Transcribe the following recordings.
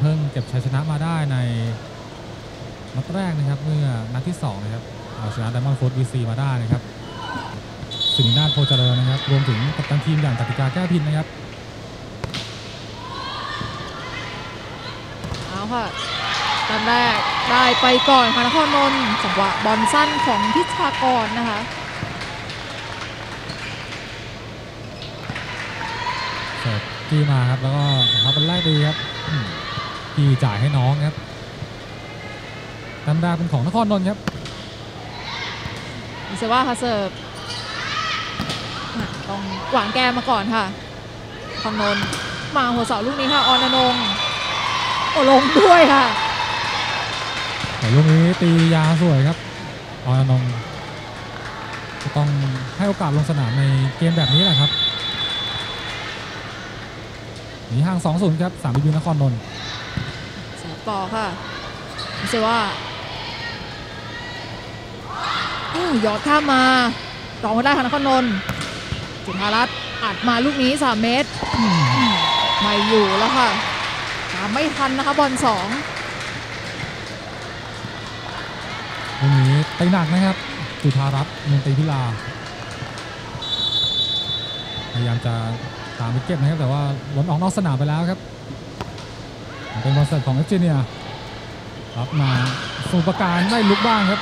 เพิ่งเก็บชัยชนะมาได้ในนัดแรกนะครับ เมื่อนัดที่2นะครับเอาชนะไดมอนด์ฟู้ด วีซีมาได้นะครับสินีนาถโพธิ์เจริญนะครับ รวมถึงกัปตันทีมอย่างกติกาแก้วพินนะครับเอาค่ะแต้มแรกได้ไปก่อนค่ะนครนนท์จังหวะบอลสั้นของพิชากรนะคะเสิร์ฟจี้มาครับ แล้วก็รับบอลแรกดีครับ อืมจี้จ่ายให้น้องครับแต้มแรกเป็นของนครนนท์ครับอิเซว่าค่ะเสิร์ฟอะต้องหวางแกมมาก่อนค่ะคอนนนท์มาหัวเสาลูกนี้ค่ะออนอนงค์โอ้ลงด้วยค่ะแต่ลูกนี้ตียาวสวยครับออนอนงค์ก็ต้องให้โอกาสลงสนามในเกมแบบนี้แหละครับหนีห่าง 2-0 ครับ3บีบีนครนนท์เสิร์ฟ ต่อค่ะเซว่าหยอดข้ามมารองมาได้ค่ะนครนนท์จุธารัตน์อัดมาลูกนี้ 3 เมตรมไม่อยู่แล้วค่ะตามไม่ทันนะคะบอลสองลูกนี้ตีหนักนะครับ จุธารัตน์เมืองตีพิลา พยายามจะตามไปเก็บนะครับ แต่ว่าบอลออกนอกสนามไปแล้วครับ เป็นบอลเสิร์ฟของเอฟเจเนียรับมาสมุปราการได้ลุกบ้างครับ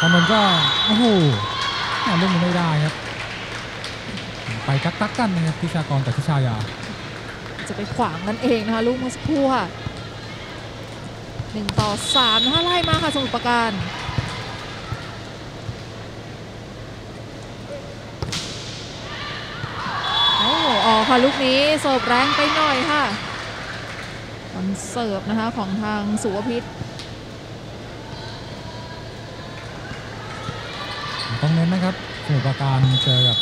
คอนนนก็โอ้โหแหม่ลูกนี้ไม่ได้ครับ ไปกักตักกันนะครับพิชากรกับพิชายา จะไปขวางนั่นเองนะคะลูกเมื่อสักครู่ค่ะหนึ่งต่อสามนะคะไล่มาค่ะสมุทรปราการโอ้ออกค่ะลูกนี้เสิร์ฟแรงไปหน่อยค่ะ บอลเสิร์ฟนะคะของทางสุวพิษต้องเน้นนะครับสมุทรปราการเจอกับ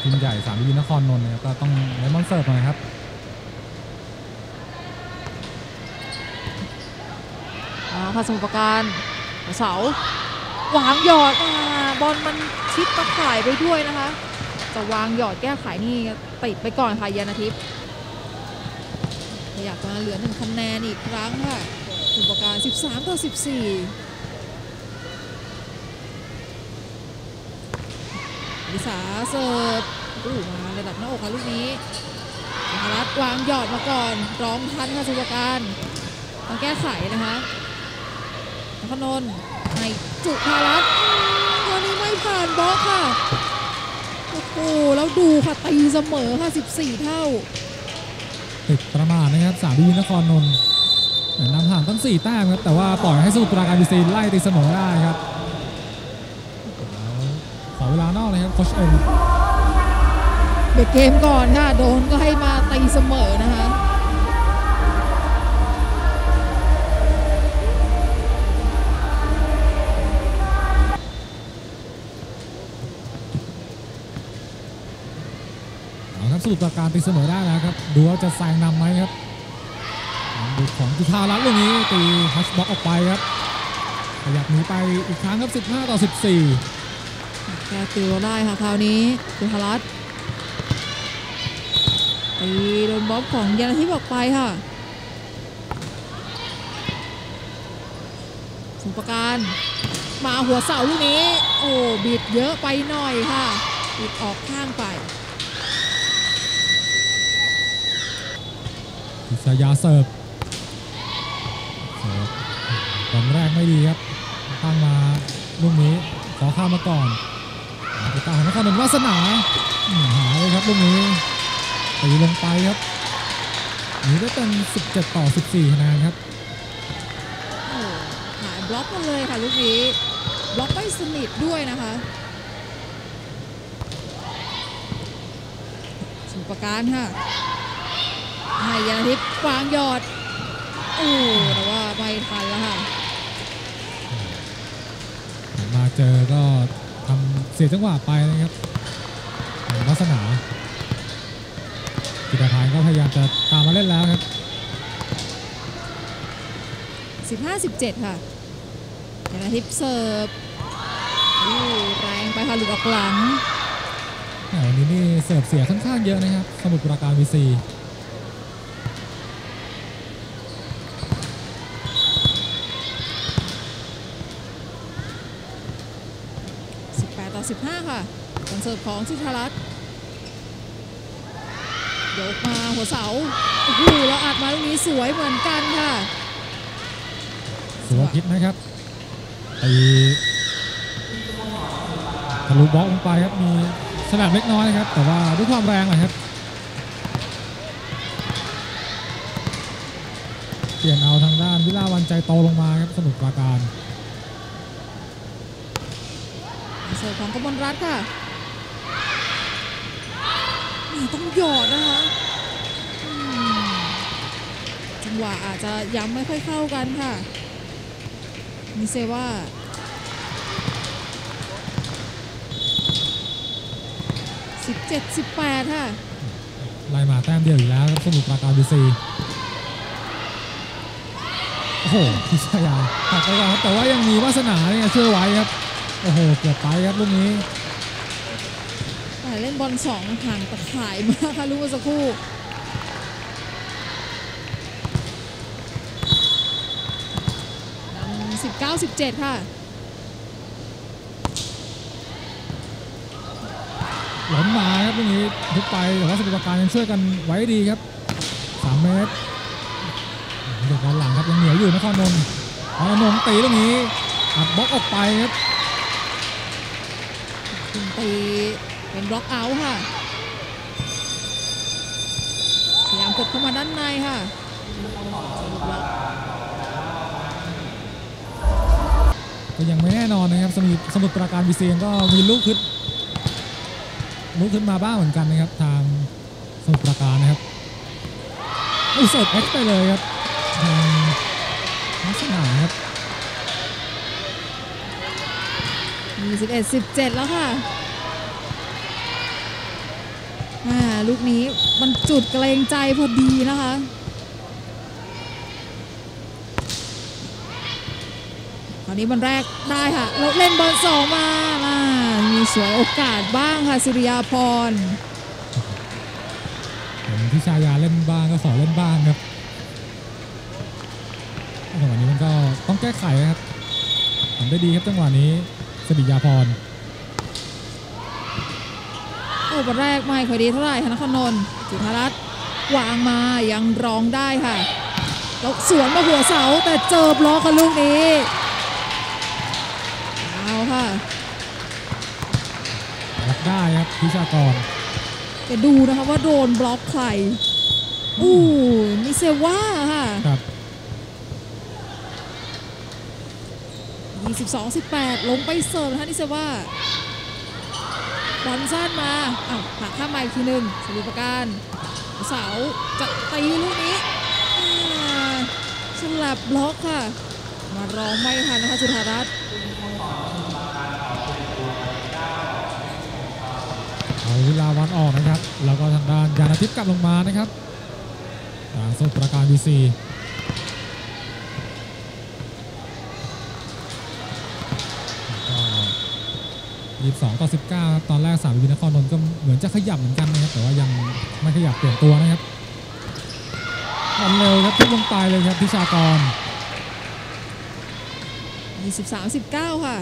ทีมใหญ่สามวินครนนท์นะครับก็ต้องเน้นบอลเสิร์ฟหน่อยครับอ่าค่ะสมุทรปราการเสาหวางหยอดอ่าบอลมันชิดตะข่ายไปด้วยนะคะ จะวางหยอดแก้ไขนี่ติดไปก่อนค่ะยานาทิพย์ อยากจะเหลือหนึ่งคะแนนอีกครั้งค่ะสมุทรปราการ13 ต่อ 14ลิสาเสิร์ฟอู้มาระดับหน้าอกค่ะลูกนี้ธนรัตน์วางหยอดมาก่อน ร้องทันค่ะสุปราการต้องแก้ไขนะคะนครนนท์ให้จุธารัตน์ตัวนี้ไม่ผ่านบล็อกค่ะ โอ้โหแล้วดูค่ะตีเสมอค่ะ 14 เท่า ติดประมาทนะครับสามวินครนนท์นำห่างตั้ง4แต้มครับแต่ว่าปล่อยให้สมุทรปราการบีซีไล่ตีเสมอได้ครับขอเวลานอกเลยครับโคชเอ็มเบรกเกมก่อนค่ะโดนก็ให้มาตีเสมอนะคะ มุทรปราการตีเสมอได้แล้วครับ ดูว่าจะแซงนำไหมครับดูของจุธารัตน์ลูกนี้ตีฮัชบล็อกออกไปครับขยับหนีไปอีกครั้งครับ 15 ต่อ 14 แก้ตัวได้ค่ะคราวนี้จุธารัตน์ตีโดนบล็อกของยานาทิพย์ออกไปค่ะสุปราการมาหัวเสาลูกนี้ โอ้บิดเยอะไปหน่อยค่ะบิดออกข้างไป พิชยาเสิร์ฟเสิร์ฟบอลแรกไม่ดีครับ ตั้งมาลูกนี้ขอข้ามมาก่อนติดตามของนครนนท์วาสนาหายเลยครับลูกนี้ตีลงไปครับหนีได้เป็น 17 ต่อ 14คะแนนครับหายบล็อกมาเลยค่ะลูกนี้บล็อกไม่สนิทด้วยนะคะสุปราการค่ะ ให้ยานาทิพย์วางหยอด โอ้แต่ว่าไม่ทันแล้วค่ะ มาเจอก็ทำเสียจังหวะไปนะครับวาสนากิตาพานก็พยายามจะตามมาเล่นแล้วครับ15-17 ค่ะยานาทิพย์เสิร์ฟอู้แรงไปค่ะหลุดออกหลังแหมวันนี้นี่เสิร์ฟเสียค่อนข้างเยอะนะครับ สมุทรปราการวีซี ต่อ15ค่ะการเสิร์ฟของสุธารัตน์ยกมาหัวเสาโอ้โหแล้วอัดมาลูกนี้สวยเหมือนกันค่ะสุภพิษนะครับตีทะลุบล็อกลงไปครับมีฉลับเล็กน้อยครับ แต่ว่าด้วยความแรงนะครับเปลี่ยนเอาทางด้านวิลาวันใจโตลงมาครับสมุทรปราการ สิร์ฟของกมลรัตน์ค่ะนี่ต้องหยอดนะคะจังหวะอาจจะยังไม่ค่อยเข้ากันค่ะมิเซว่าสิบเจ็ดสิบแปดค่ะไล่มาแต้มเดียวอยู่แล้วครับสมุทรปราการบีซีโอ้โหพิชยาตัดไปก่อนครับแต่ว่ายังมีวาสนาเนี่ยช่วยไว้ครับ โอ้โห เกือบไปครับลูกนี้แต่เล่นบอลสองห่างตะข่ายมากค่ะลูกเมื่อสักครู่นำสิบเก้าสิบเจ็ดค่ะหล่นมาครับลูกนี้ทุบไปแต่ว่าสมุทรปราการยังช่วยกันไว้ดีครับ3เมตรเด็กด้านหลังครับยังเหนียวอยู่นครนนท์นครนนท์ตีลูกนี้อัดบล็อกออกไปครับ คุณตีเป็นบล็อกเอาท์ค่ะพยายามกดเข้ามาด้านในค่ะสรุปบล็อกก็ยังไม่แน่นอนนะครับ สมุทรสมุทรปราการบีซีก็มีลูกขึ้นลูกขึ้นมาบ้างเหมือนกันนะครับ ทางสมุทรปราการนะครับอุ้สิร์ฟเอ็กซ์ไปเลยครับทางลักษณะครับ 21 17 แล้วค่ะอ่าลูกนี้มันจุดเกรงใจพอดีนะคะคราวนี้มันแรกได้ค่ะแล้วเล่นบอลสองมามามีสวยโอกาสบ้างค่ะสิริยาพรเห็นพิชายาเล่นบ้างก็ขอเล่นบ้างครับจังหวะนี้มันก็ต้องแก้ไขครับทำได้ดีครับจังหวะนี้ สติยาพรโอ้บอลแรกไม่ค่อยดีเท่าไหร่ธนครนนท์จุธารัตน์วางมายังร้องได้ค่ะแล้วสวนมาหัวเสาแต่เจอบล็อกค่ะลูกนี้เอาค่ะรับได้ครับพิชากรจะดูนะคะว่าโดนบล็อกใครอู้มิเซว่าค่ะครับ 22 18 ลงไปเสิร์ฟนะคะนิเซว่าบอลสั้นมาอ้าวหักข้ามมาอีกทีหนึ่งสมุปการเสาจะตีลูกนี้อ่าฉลับบล็อกค่ะ มารองไม่ทันนะคะจุธารัตน์เอาเวลาวันออกนะครับ แล้วก็ทางด้านยานาทิพย์กลับลงมานะครับทางสมุทรปราการบีซี 22 ต่อ 19ตอนแรกสาวินคอนนท์ก็เหมือนจะขยับเหมือนกันนะครับแต่ว่ายังไม่ขยับเปลี่ยนตัวนะครับทำเร็วครับทุบลงไปเลยครับพิชากร 23 19 ค่ะ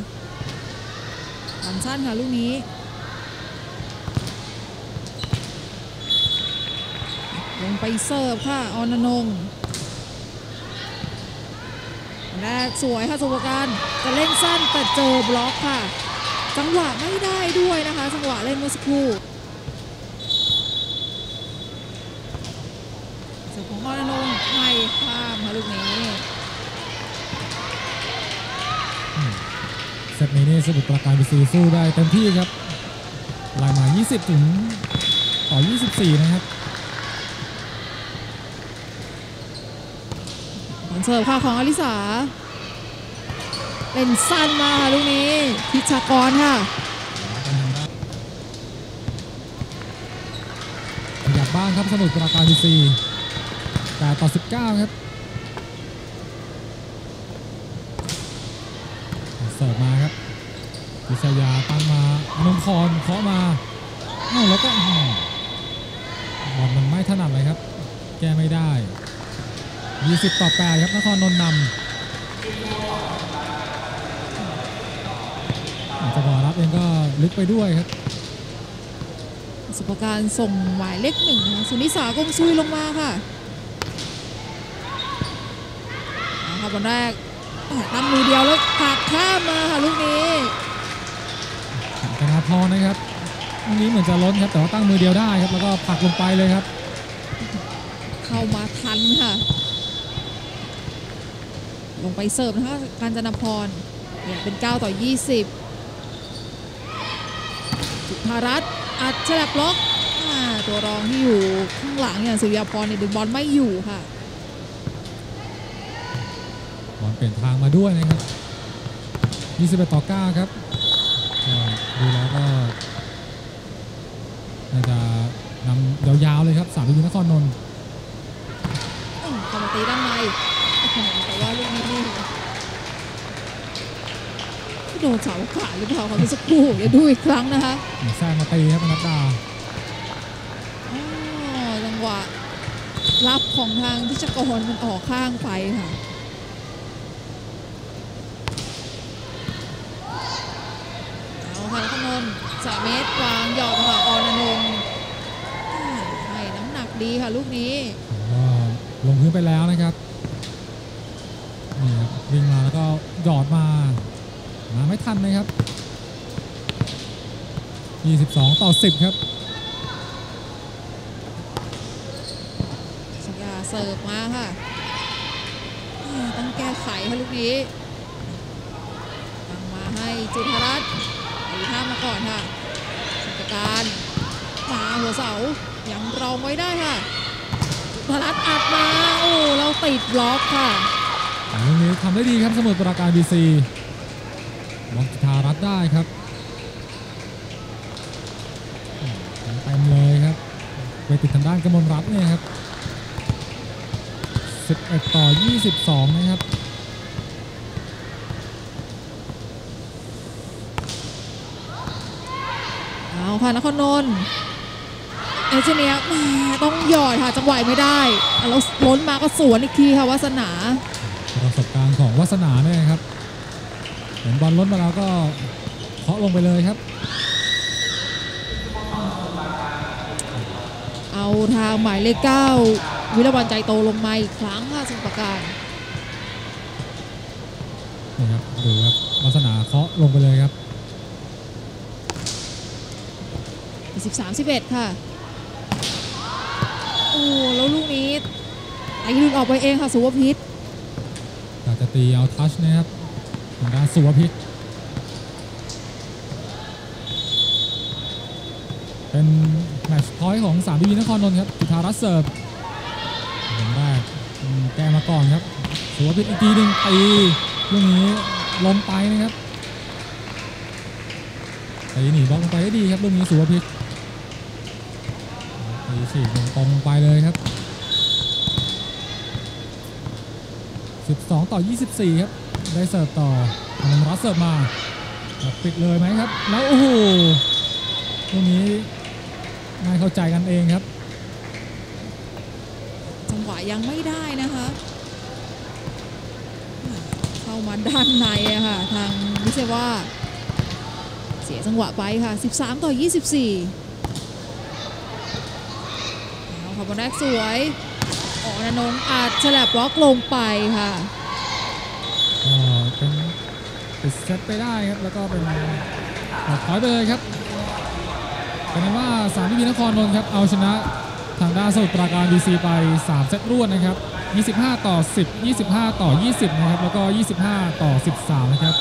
ทำสั้นค่ะลูกนี้ลงไปเสิร์ฟค่ะออนนงแรกสวยค่ะสุภการจะเล่นสั้นแต่เจอบล็อกค่ะ จังหวะไม่ได้ด้วยนะคะ จังหวะเล่นเมื่อสักครู่เสิร์ฟของออนนงค์ไม่ข้ามค่ะลูกนี้เซตนี้นี่สมุทรปราการบีซีสู้ได้เต็มที่ครับไล่มา 20 ถึงต่อ 24 นะครับผลเสิร์ฟค่ะของอลิสา เป็นสั้นมาค่ะลูกนี้พิชากรค่ะขยับบ้างครับสมุทรปราการบีซีแต่ต่อ 19 ครับเสิร์ฟมาครับพิชยาตั้งมาอนงคอนเคาะมาเอ้าแล้วก็บอลมันไม่ถนัดเลยครับ แก้ไม่ได้ 20 ต่อ 8 ครับนครนนท์นำ อาจจะบอรับเองก็ลึกไปด้วยครับสุภการส่งหมายเลขหนึ่งนะคะสุนิสากงซุยลงมาค่ะเอาค่ะบอลแรกตั้งมือเดียวแล้วปักข้ามมาค่ะลูกนี้ธนาพรนะครับตรงนี้เหมือนจะล้นครับแต่ว่าตั้งมือเดียวได้ครับแล้วก็ผลักลงไปเลยครับ เข้ามาทันค่ะ ลงไปเสิร์ฟนะคะการจนาพรเนี่ยเป็น 9 ต่อ 20 จุธารัตน์อัดฉลับล็อกอ่าตัวรองที่อยู่ข้างหลังอย่างสุริยาพรเนี่ยดึงบอลไม่อยู่ค่ะบอลเปลี่ยนทางมาด้วยนะครับ21ต่อ9ครับก็ดูแล้วก็น่าจะนำยาวๆเลยครับสามวินนครนนท์อืมเข้ามาตีด้านในโอ้โหแต่ว่าลูกนี้นี่ โดนเสาขาดหรือเปล่าคะเมื่อสักครู่เดี๋ยวดูอีกครั้งนะคะแซงมาตีครับอนัดดาอ๋อจังหวะรับของทางพิชกรมันออกข้างไปค่ะเอาค่ะขนนท์สามเมตรวางหยอดค่ะออนอนงค์อ่าให้น้ำหนักดีค่ะลูกนี้ก็ลงพื้นไปแล้วนะครับนี่ครับวิ่งมาแล้วก็หยอดมา มาไม่ทันนะครับ 22 ต่อ 10 ครับสัญญาเสิร์ฟมาค่ะอ่าต้องแก้ไขค่ะลูกนี้ตั้งมาให้จุธารัตน์ตีท่ามมาก่อนค่ะสัจการมาหัวเสายังรองไว้ได้ค่ะจุธารัตน์อัดมา โอ้ เราติดบล็อกค่ะเรื่องนี้ทำได้ดีครับสมุทรปราการบีซี บอลจุธารัตน์ได้ครับเต็มเลยครับไปติดทางด้านกมลรัตน์เนี่ยครับ 11 ต่อ 22 นะครับเอาค่ะนครนนท์เอเจเนียแหม่ต้องหยอดค่ะจังหวะไม่ได้อะแล้วล้นมาก็สวนอีกทีค่ะวาสนาประสบการณ์ของวัสนาเนี่ยครับ เห็นบอลล้นมาแล้วก็เคาะลงไปเลยครับ เอาทางหมายเลขเก้าวิรวันใจโตลงมาอีกครั้งค่ะสมุทรปราการนี่ครับดูครับวัสนาเคาะลงไปเลยครับ13 11 ค่ะ โอ้แล้วลูกนี้ไอ้ลุนออกไปเองค่ะสุวพิษอยากจะตีเอาทัชนะครับ ทางด้านสุวพิษเป็นแมตช์พอยต์ของ3ดีวีนครนนท์ครับจุธารัตเสิร์ฟอย่างแรกอืมแกมาก่อนครับสุวพิษอีกทีหนึ่งตีลูกนี้ล้มไปนะครับตีหนีบล็อกลงไปได้ดีครับลูกนี้สุวพิษตีฉีกตรงไปเลยครับ 12 ต่อ 24 ครับ ได้เสิร์ฟต่อพนมรัตน์เสิร์ฟมาปิดเลยไหมครับ แล้วโอ้โหตรงนี้ไม่เข้าใจกันเองครับ จังหวะยังไม่ได้นะคะ เข้ามาด้านในอะค่ะ ทางวิเศษว่า เสียจังหวะไปค่ะ 13 ต่อ 24เอาค่ะบอลแรกสวยออนอนงอาจฉลับบล็อกลงไปค่ะ ปิดเซตไปได้ครับ แล้วก็เป็นถอยไปเลยครับเป็นว่าสามพีนครนนท์ครับ เอาชนะทางด้านสมุทรปราการดีซีไป 3 เซตรวดนะครับ 25 ต่อ 10 25 ต่อ 20 นะครับ แล้วก็ 25 ต่อ 13 นะครับ